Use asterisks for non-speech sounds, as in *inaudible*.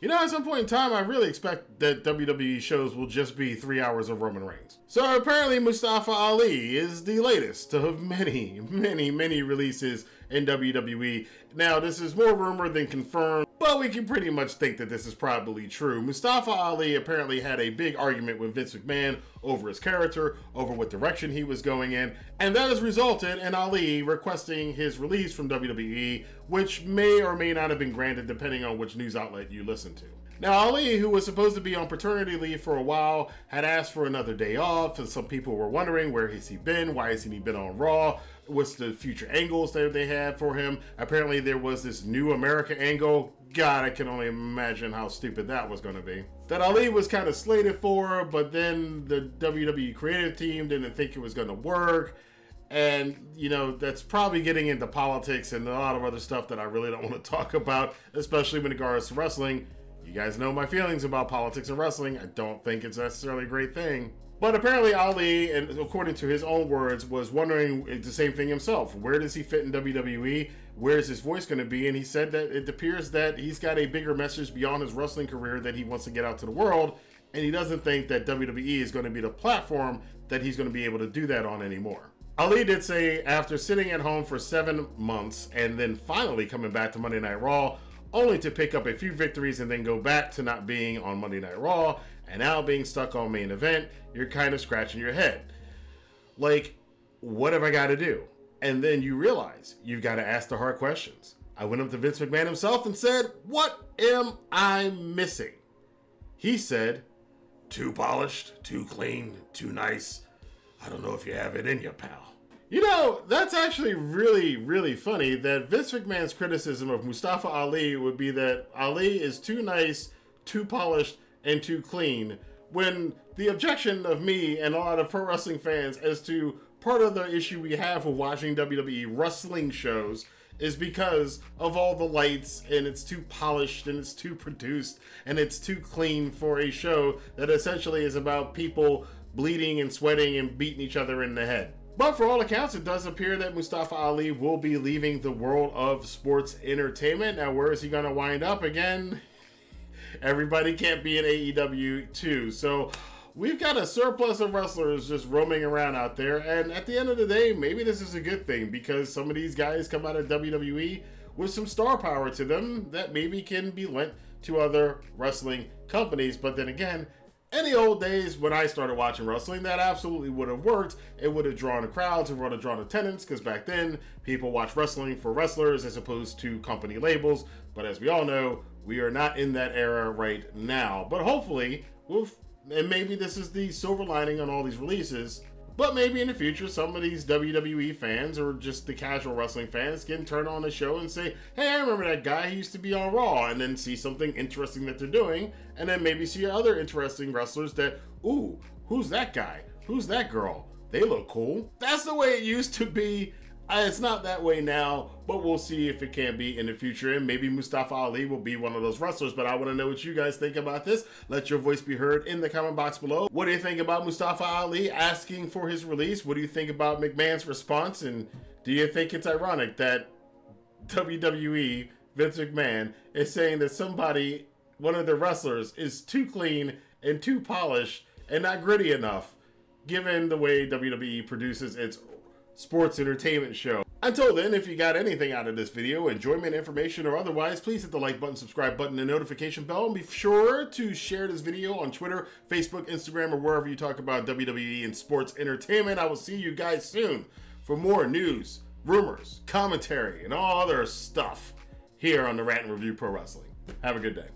You know, at some point in time, I really expect that WWE shows will just be three hours of Roman Reigns. So apparently, Mustafa Ali is the latest of many, *laughs* many, many releases in WWE. Now, this is more rumor than confirmed, but we can pretty much think that this is probably true. Mustafa Ali apparently had a big argument with Vince McMahon over his character, over what direction he was going in, and that has resulted in Ali requesting his release from WWE, which may or may not have been granted depending on which news outlet you listen to. Now, Ali, who was supposed to be on paternity leave for a while, had asked for another day off, and some people were wondering where has he been? Why hasn't he been on Raw? What's the future angles that they had for him? Apparently, there was this new America angle. God, I can only imagine how stupid that was going to be. That Ali was kind of slated for, but then the WWE creative team didn't think it was going to work. And, you know, that's probably getting into politics and a lot of other stuff that I really don't want to *laughs* talk about, especially when it regards to wrestling. You guys know my feelings about politics and wrestling. I don't think it's necessarily a great thing. But apparently, Ali, and according to his own words, was wondering the same thing himself. Where does he fit in WWE? Where is his voice going to be? And he said that it appears that he's got a bigger message beyond his wrestling career that he wants to get out to the world. And he doesn't think that WWE is going to be the platform that he's going to be able to do that on anymore. Ali did say after sitting at home for seven months and then finally coming back to Monday Night Raw, only to pick up a few victories and then go back to not being on Monday Night Raw and now being stuck on main event, you're kind of scratching your head. Like, what have I got to do? And then you realize you've got to ask the hard questions. I went up to Vince McMahon himself and said, What am I missing? He said, Too polished, too clean, too nice. I don't know if you have it in you, pal. You know, that's actually really, really funny that Vince McMahon's criticism of Mustafa Ali would be that Ali is too nice, too polished, and too clean. When the objection of me and a lot of pro wrestling fans as to part of the issue we have with watching WWE wrestling shows is because of all the lights and it's too polished and it's too produced and it's too clean for a show that essentially is about people bleeding and sweating and beating each other in the head. But for all accounts, it does appear that Mustafa Ali will be leaving the world of sports entertainment. Now, where is he going to wind up again? *laughs* Everybody can't be in AEW too. So we've got a surplus of wrestlers just roaming around out there. And at the end of the day, maybe this is a good thing because some of these guys come out of WWE with some star power to them that maybe can be lent to other wrestling companies. But then again, any old days when I started watching wrestling, that absolutely would have worked. It would have drawn crowds, it would have drawn attendance, because back then people watch wrestling for wrestlers as opposed to company labels. But as we all know, we are not in that era right now. But hopefully, we'll, and maybe this is the silver lining on all these releases. But maybe in the future, some of these WWE fans or just the casual wrestling fans can turn on the show and say, hey, I remember that guy. He used to be on Raw. And then see something interesting that they're doing. And then maybe see other interesting wrestlers that, ooh, who's that guy? Who's that girl? They look cool. That's the way it used to be Uh, it's not that way now, but we'll see if it can be in the future. And maybe Mustafa Ali will be one of those wrestlers. But I want to know what you guys think about this. Let your voice be heard in the comment box below. What do you think about Mustafa Ali asking for his release? What do you think about McMahon's response? And do you think it's ironic that WWE, Vince McMahon, is saying that somebody, one of the wrestlers, is too clean and too polished and not gritty enough, given the way WWE produces its sports entertainment show. Until then, if you got anything out of this video, enjoyment, information, or otherwise, please hit the like button, subscribe button, and notification bell, and be sure to share this video on Twitter, Facebook, Instagram, or wherever you talk about WWE and sports entertainment. I will see you guys soon for more news, rumors, commentary, and all other stuff here on the Rantin Review Pro Wrestling. Have a good day.